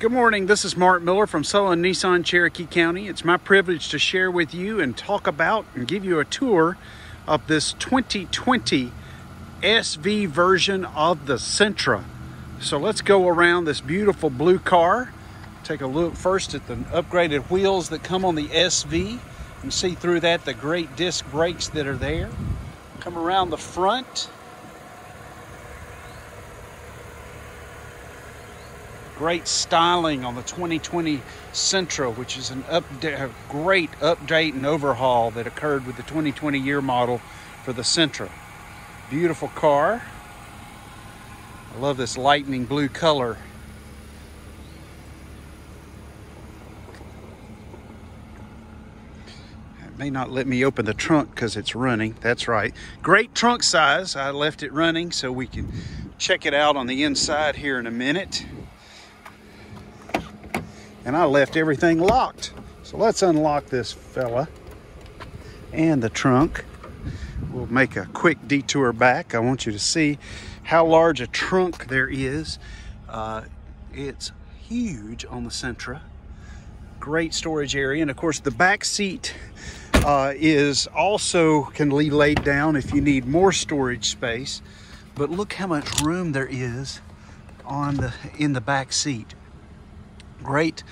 Good morning. This is Mark Miller from Sutherlin Nissan, Cherokee County. It's my privilege to share with you and talk about and give you a tour of this 2020 SV version of the Sentra. So let's go around this beautiful blue car. Take a look first at the upgraded wheels that come on the SV. and see through that the great disc brakes that are there. Come around the front great styling on the 2020 Sentra, which is an a great update and overhaul that occurred with the 2020 year model for the Sentra. Beautiful car. I love this lightning blue color. It may not let me open the trunk because it's running. That's right. Great trunk size. I left it running so we can check it out on the inside here in a minute and I left everything locked. So let's unlock this fella and the trunk. We'll make a quick detour back. I want you to see how large a trunk there is. Uh, it's huge on the Sentra. Great storage area. And of course the back seat uh, is also can be laid down if you need more storage space. But look how much room there is on the in the back seat great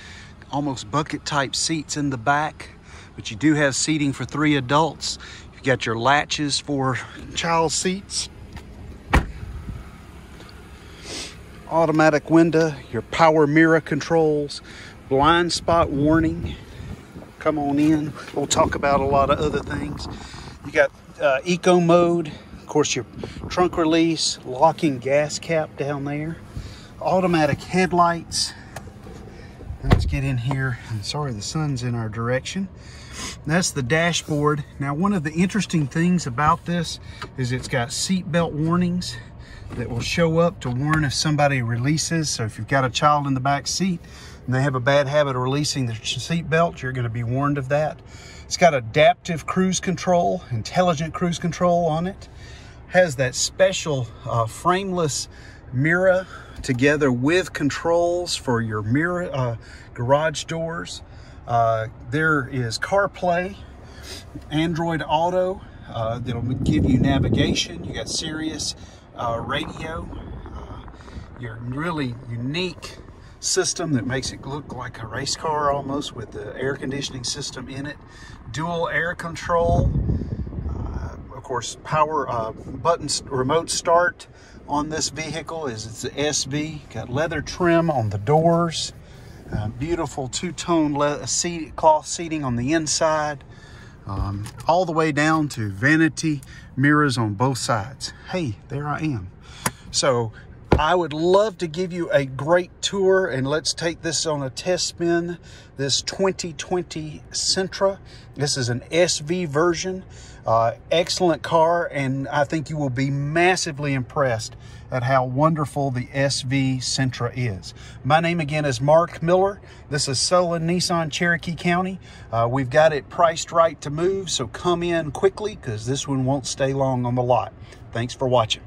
almost bucket type seats in the back but you do have seating for three adults. You've got your latches for child seats. Automatic window your power mirror controls blind spot warning. Come on in. We'll talk about a lot of other things. You got uh, eco mode of course your trunk release locking gas cap down there automatic headlights Let's get in here. sorry, the sun's in our direction. That's the dashboard. Now, one of the interesting things about this is it's got seat belt warnings that will show up to warn if somebody releases. So if you've got a child in the back seat and they have a bad habit of releasing their seat belt, you're gonna be warned of that. It's got adaptive cruise control, intelligent cruise control on it. Has that special uh, frameless mirror together with controls for your mirror uh, garage doors. Uh, there is CarPlay, Android Auto uh, that'll give you navigation. You got Sirius uh, radio. Uh, your really unique system that makes it look like a race car almost with the air conditioning system in it. Dual air control. Uh, course, power uh, button remote start on this vehicle is it's the SV. Got leather trim on the doors. Uh, beautiful two-tone seat, cloth seating on the inside. Um, all the way down to vanity mirrors on both sides. Hey, there I am. So I would love to give you a great tour and let's take this on a test spin. This 2020 Sentra. This is an SV version. Uh, excellent car and I think you will be massively impressed at how wonderful the SV Sentra is. My name again is Mark Miller. This is Sutherlin Nissan Cherokee County. Uh, we've got it priced right to move so come in quickly because this one won't stay long on the lot. Thanks for watching.